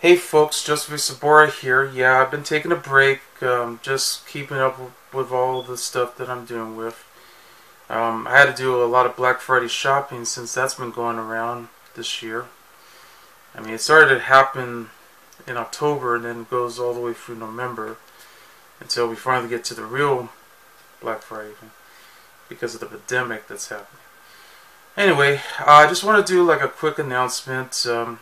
Hey folks, Joseph Sobora here. Yeah, I've been taking a break, um, just keeping up with all the stuff that I'm doing with. Um, I had to do a lot of Black Friday shopping since that's been going around this year. I mean, it started to happen in October and then goes all the way through November until we finally get to the real Black Friday because of the pandemic that's happening. Anyway, I just want to do like a quick announcement. Um,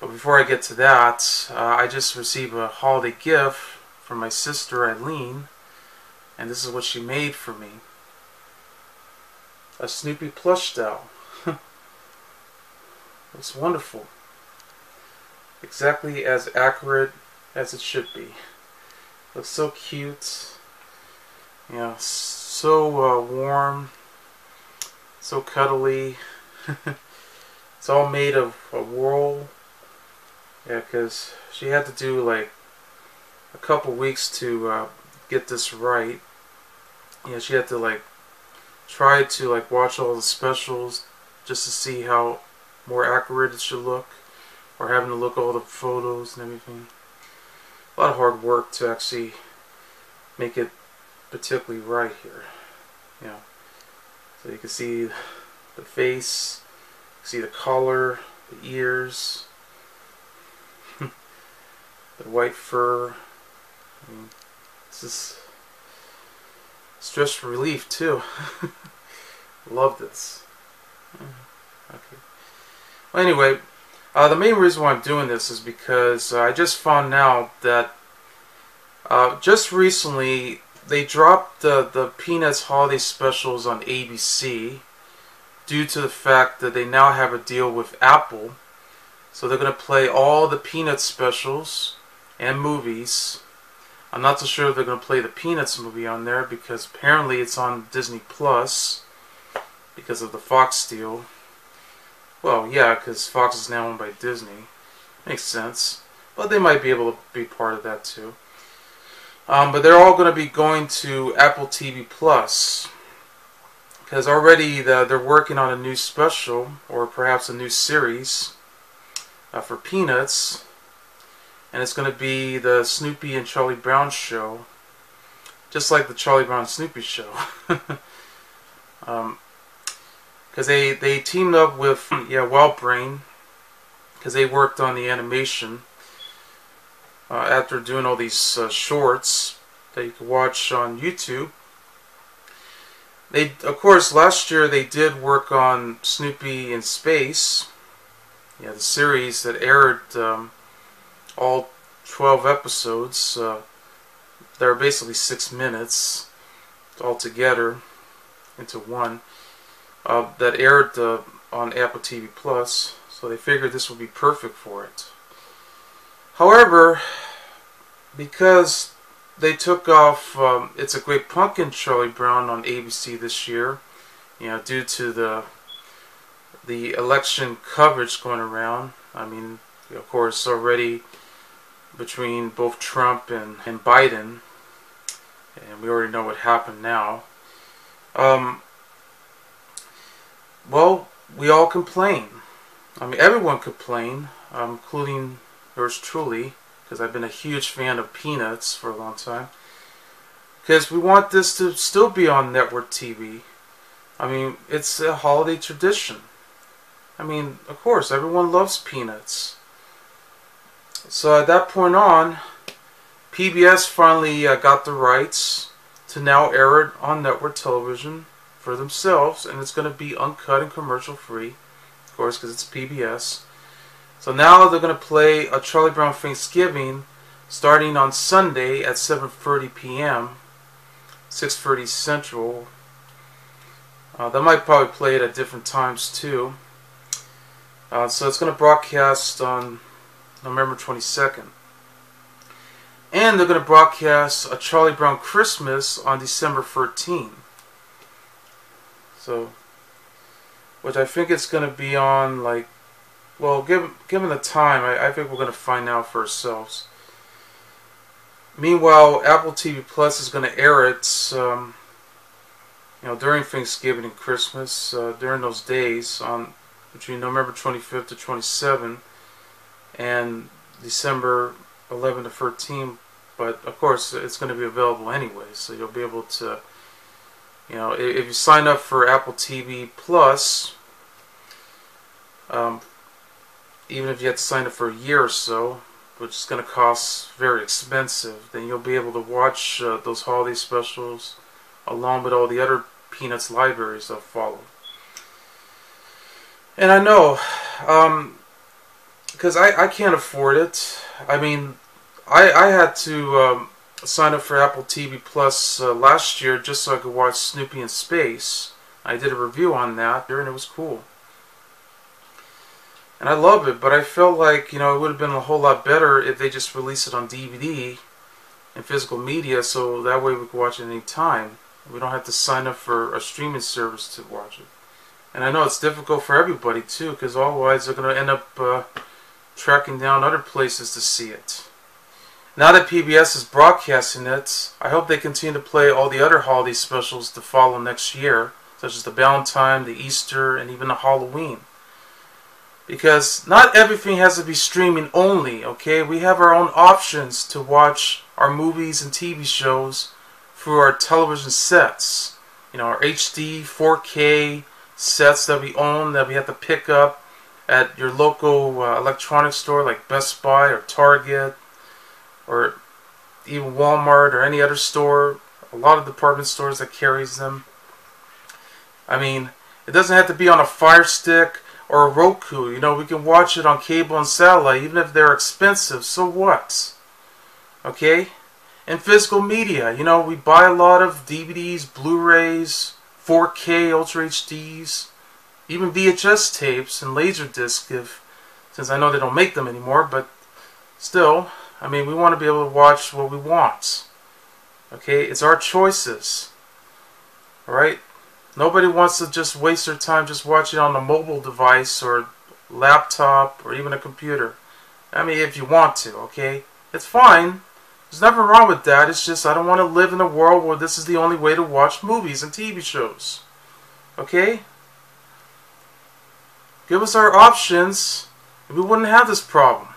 but before I get to that, uh, I just received a holiday gift from my sister Eileen, and this is what she made for me. A Snoopy plush doll. it's wonderful. Exactly as accurate as it should be. Looks so cute. You know, so uh, warm, so cuddly. it's all made of a wool yeah, because she had to do like a couple weeks to uh, get this right. Yeah, she had to like try to like watch all the specials just to see how more accurate it should look, or having to look all the photos and everything. A lot of hard work to actually make it particularly right here. Yeah. So you can see the face, see the collar, the ears, white fur. This is stress relief too. Love this. Okay. Well, anyway, uh, the main reason why I'm doing this is because uh, I just found out that uh, just recently they dropped the, the Peanuts holiday specials on ABC due to the fact that they now have a deal with Apple. So they're going to play all the Peanuts specials and movies. I'm not so sure if they're going to play the Peanuts movie on there because apparently it's on Disney Plus because of the Fox deal. Well, yeah, because Fox is now owned by Disney. Makes sense. But they might be able to be part of that too. Um, but they're all going to be going to Apple TV Plus because already the, they're working on a new special or perhaps a new series uh, for Peanuts and it's going to be the Snoopy and Charlie Brown show, just like the Charlie Brown Snoopy show. um, because they they teamed up with yeah WildBrain because they worked on the animation uh, after doing all these uh, shorts that you can watch on YouTube. They of course last year they did work on Snoopy in Space, yeah the series that aired um, all 12 episodes. Uh, they're basically six minutes altogether into one uh, that aired uh, on Apple TV Plus. So they figured this would be perfect for it. However, because they took off um, It's a Great Pumpkin Charlie Brown on ABC this year, you know, due to the the election coverage going around. I mean, of course, already between both Trump and, and Biden, and we already know what happened now. Um, well, we all complain. I mean, everyone complain, um, including yours truly, because I've been a huge fan of Peanuts for a long time. Because we want this to still be on network TV. I mean, it's a holiday tradition. I mean, of course, everyone loves Peanuts. So at that point on, PBS finally uh, got the rights to now air it on network television for themselves, and it's going to be uncut and commercial free, of course, because it's PBS. So now they're going to play a Charlie Brown Thanksgiving starting on Sunday at 7:30 p.m., 6:30 Central. Uh, they might probably play it at different times too. Uh, so it's going to broadcast on November 22nd. And they're going to broadcast a Charlie Brown Christmas on December 13th. So, which I think it's going to be on, like, well, given, given the time, I, I think we're going to find out for ourselves. Meanwhile, Apple TV Plus is going to air it, um, you know, during Thanksgiving and Christmas, uh, during those days, on between November 25th to 27th and December 11 to 13, but of course it's going to be available anyway, so you'll be able to, you know, if you sign up for Apple TV Plus, um, even if you had to sign up for a year or so, which is going to cost very expensive, then you'll be able to watch uh, those holiday specials along with all the other Peanuts libraries that follow. And I know, because I, I can't afford it. I mean, I, I had to um, sign up for Apple TV Plus uh, last year just so I could watch Snoopy in Space. I did a review on that and it was cool. And I love it, but I felt like, you know, it would have been a whole lot better if they just released it on DVD and physical media so that way we could watch it any time. We don't have to sign up for a streaming service to watch it. And I know it's difficult for everybody too, because otherwise they're going to end up uh, tracking down other places to see it. Now that PBS is broadcasting it, I hope they continue to play all the other holiday specials to follow next year, such as the Valentine, the Easter, and even the Halloween. Because not everything has to be streaming only, okay? We have our own options to watch our movies and TV shows through our television sets. You know, our HD, 4K sets that we own that we have to pick up at your local uh, electronics store like Best Buy or Target or even Walmart or any other store. A lot of department stores that carries them. I mean, it doesn't have to be on a Fire Stick or a Roku. You know, we can watch it on cable and satellite, even if they're expensive. So what? Okay? and physical media. You know, we buy a lot of DVDs, Blu-rays, 4K, Ultra HDs, even VHS tapes and Laserdisc if since I know they don't make them anymore, but still, I mean, we want to be able to watch what we want. Okay, it's our choices. Alright? Nobody wants to just waste their time just watching on a mobile device or laptop or even a computer. I mean, if you want to, okay? It's fine. There's nothing wrong with that. It's just I don't want to live in a world where this is the only way to watch movies and TV shows. Okay? Give us our options, and we wouldn't have this problem.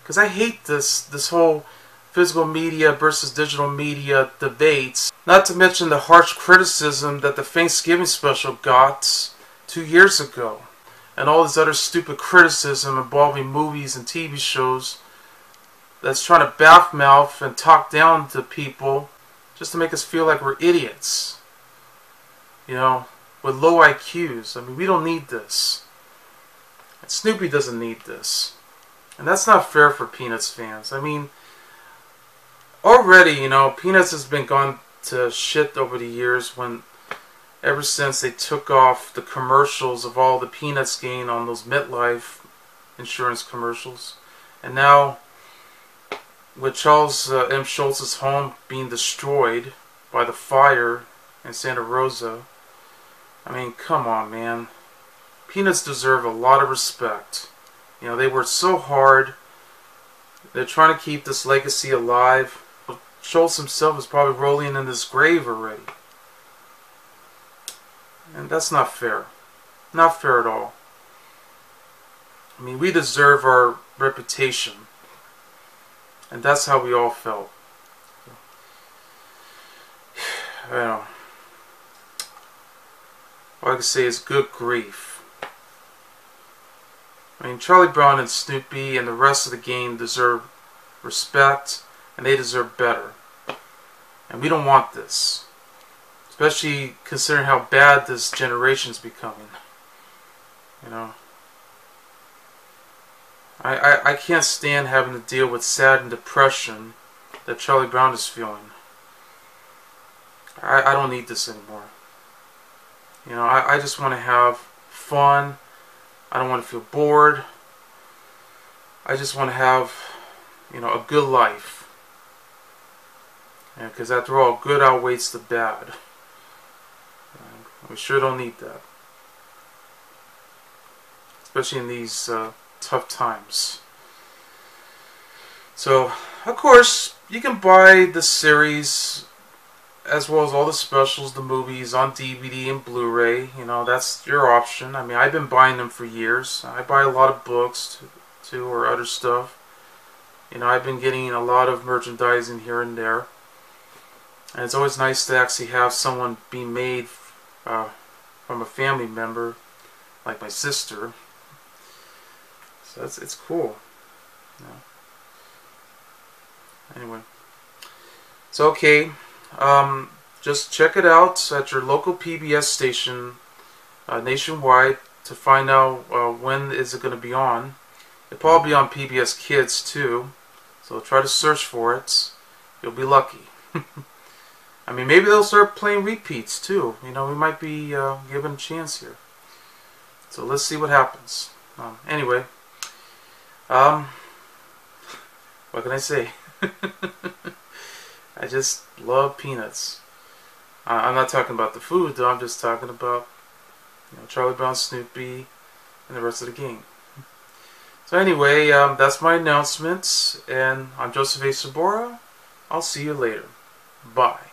Because I hate this this whole physical media versus digital media debates. Not to mention the harsh criticism that the Thanksgiving special got two years ago. And all this other stupid criticism involving movies and TV shows that's trying to bath mouth and talk down to people just to make us feel like we're idiots. You know, with low IQs. I mean, we don't need this. And Snoopy doesn't need this. And that's not fair for Peanuts fans. I mean, already, you know, Peanuts has been gone to shit over the years when ever since they took off the commercials of all the Peanuts gain on those MetLife insurance commercials. And now with Charles uh, M. Schulz's home being destroyed by the fire in Santa Rosa, I mean, come on, man. Peanuts deserve a lot of respect. You know, they worked so hard. They're trying to keep this legacy alive. Schulz himself is probably rolling in his grave already. And that's not fair. Not fair at all. I mean, we deserve our reputation. And that's how we all felt. You know, all I can say is good grief. I mean, Charlie Brown and Snoopy and the rest of the game deserve respect, and they deserve better. And we don't want this. Especially considering how bad this generation is becoming. You know. I, I, I can't stand having to deal with sad and depression that Charlie Brown is feeling. I, I don't need this anymore. You know, I, I just want to have fun. I don't want to feel bored. I just want to have, you know, a good life. Because after all, good outweighs the bad. We sure don't need that. Especially in these uh, tough times. So, of course, you can buy the series as well as all the specials, the movies on DVD and Blu-ray. You know, that's your option. I mean, I've been buying them for years. I buy a lot of books too, or other stuff. You know, I've been getting a lot of merchandising here and there. And it's always nice to actually have someone be made uh, from a family member, like my sister. So that's it's cool. Yeah. Anyway, so okay. Um, just check it out at your local PBS station uh, nationwide to find out uh, when is it going to be on. It'll probably be on PBS Kids too, so try to search for it. You'll be lucky. I mean, maybe they'll start playing repeats too. You know, we might be uh, given a chance here. So let's see what happens. Um, anyway, um, what can I say? I just love peanuts. I'm not talking about the food, though. I'm just talking about you know, Charlie Brown, Snoopy, and the rest of the gang. So anyway, um, that's my announcements, and I'm Joseph A. Sobora. I'll see you later. Bye.